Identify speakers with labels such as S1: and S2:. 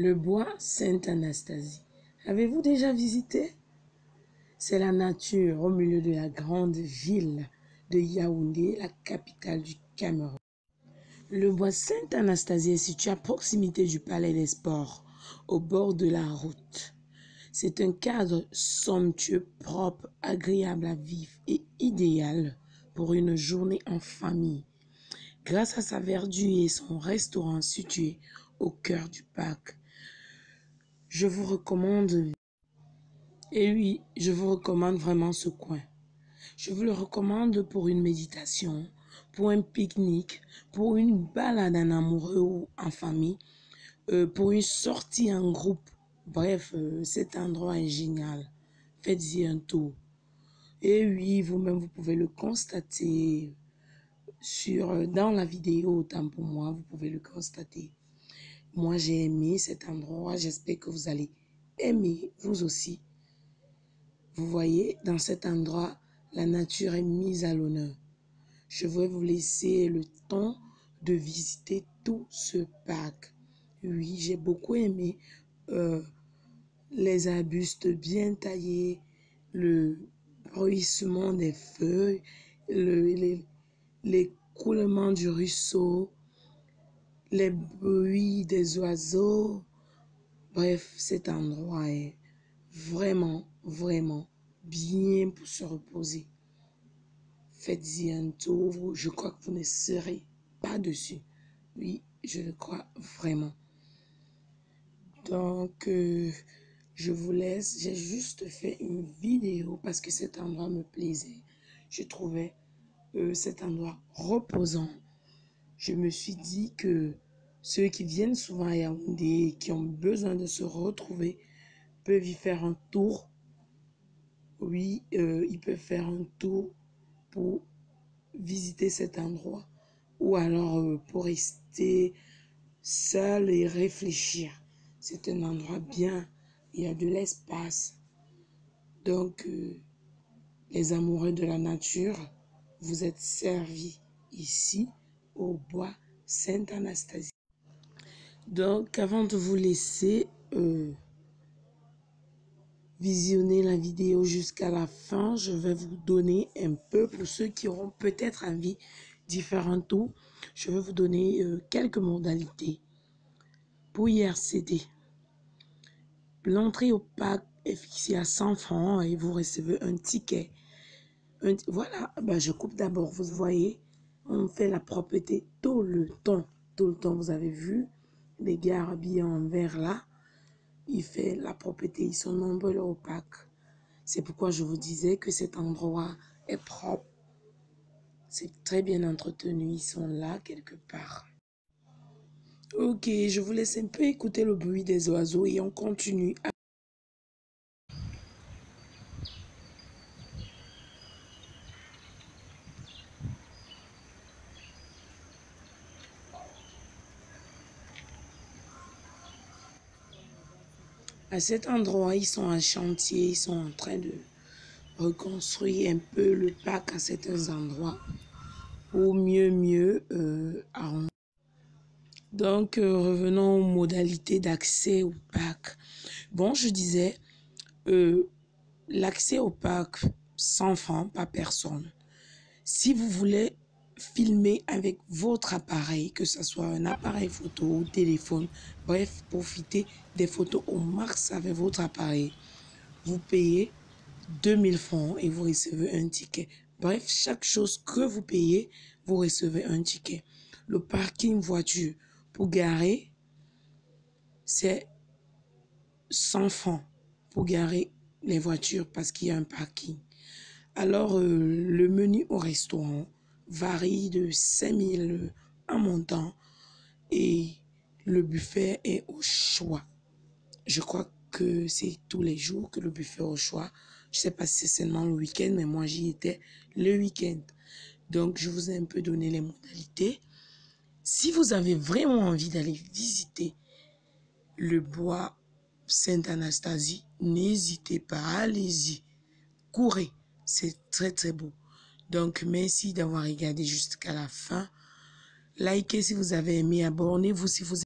S1: Le bois Sainte-Anastasie. Avez-vous déjà visité? C'est la nature au milieu de la grande ville de Yaoundé, la capitale du Cameroun. Le bois Sainte-Anastasie est situé à proximité du Palais des Sports, au bord de la route. C'est un cadre somptueux, propre, agréable à vivre et idéal pour une journée en famille. Grâce à sa verdure et son restaurant situé au cœur du parc, je vous recommande, et oui, je vous recommande vraiment ce coin. Je vous le recommande pour une méditation, pour un pique-nique, pour une balade en amoureux ou en famille, euh, pour une sortie en groupe. Bref, euh, cet endroit est génial. Faites-y un tour. Et oui, vous-même, vous pouvez le constater sur, euh, dans la vidéo, autant pour moi, vous pouvez le constater. Moi, j'ai aimé cet endroit. J'espère que vous allez aimer, vous aussi. Vous voyez, dans cet endroit, la nature est mise à l'honneur. Je vais vous laisser le temps de visiter tout ce parc. Oui, j'ai beaucoup aimé euh, les arbustes bien taillés, le bruissement des feuilles, l'écoulement du ruisseau, les bruits des oiseaux. Bref, cet endroit est vraiment, vraiment bien pour se reposer. Faites-y un tour, je crois que vous ne serez pas dessus. Oui, je le crois vraiment. Donc, euh, je vous laisse. J'ai juste fait une vidéo parce que cet endroit me plaisait. Je trouvais euh, cet endroit reposant je me suis dit que ceux qui viennent souvent à Yaoundé et qui ont besoin de se retrouver peuvent y faire un tour. Oui, euh, ils peuvent faire un tour pour visiter cet endroit ou alors euh, pour rester seul et réfléchir. C'est un endroit bien, il y a de l'espace. Donc, euh, les amoureux de la nature, vous êtes servis ici au bois Sainte-Anastasie. Donc, avant de vous laisser euh, visionner la vidéo jusqu'à la fin, je vais vous donner un peu, pour ceux qui auront peut-être envie d'y faire un je vais vous donner euh, quelques modalités. Pour y l'entrée au parc est fixée à 100 francs et vous recevez un ticket. voilà, ben je coupe d'abord, vous voyez, on fait la propreté tout le temps. Tout le temps, vous avez vu les gars habillés en vert là. Il fait la propreté. Ils sont nombreux au parc. C'est pourquoi je vous disais que cet endroit est propre. C'est très bien entretenu. Ils sont là quelque part. Ok, je vous laisse un peu écouter le bruit des oiseaux et on continue. À cet endroit, ils sont en chantier, ils sont en train de reconstruire un peu le parc à certains endroits pour mieux, mieux euh, arrondir. Donc, euh, revenons aux modalités d'accès au parc. Bon, je disais, euh, l'accès au parc, sans francs par personne. Si vous voulez filmer avec votre appareil, que ce soit un appareil photo ou téléphone. Bref, profitez des photos au max avec votre appareil. Vous payez 2000 francs et vous recevez un ticket. Bref, chaque chose que vous payez, vous recevez un ticket. Le parking voiture pour garer, c'est 100 francs pour garer les voitures parce qu'il y a un parking. Alors, euh, le menu au restaurant, varie de 5000 en montant et le buffet est au choix. Je crois que c'est tous les jours que le buffet est au choix. Je sais pas si c'est seulement le week-end, mais moi j'y étais le week-end. Donc je vous ai un peu donné les modalités. Si vous avez vraiment envie d'aller visiter le bois Sainte-Anastasie, n'hésitez pas, allez-y, courez, c'est très très beau. Donc, merci d'avoir regardé jusqu'à la fin. Likez si vous avez aimé, abonnez-vous si vous